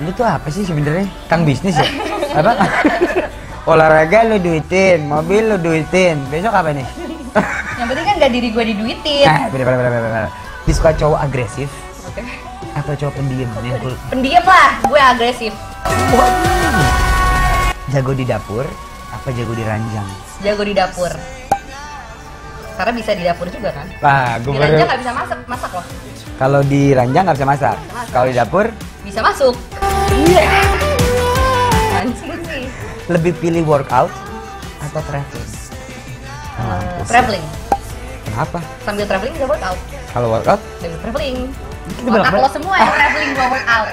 lu tuh apa sih sebenarnya? Kang bisnis ya? apa? Olahraga lu duitin, mobil lu duitin. Besok apa nih? Yang penting kan gak diri gue diduitin. nah, bener bener bener bener. Dia suka cowok agresif Oke. atau cowok pendiam? Yang cool. Pendiam lah, gue agresif. Jago di dapur apa jago di ranjang? Jago di dapur. Karena bisa di dapur juga kan. Di gue ranjang baru. gak bisa masak, masak loh. Kalau di ranjang nggak bisa masak. masak. Kalau di dapur Bisa masuk. Iya. Sih. lebih pilih workout atau traveling? Eh, Mampus. traveling. Kenapa? Sambil traveling bisa workout. Kalau workout Sambil traveling. Otak lo semua ya traveling gua workout.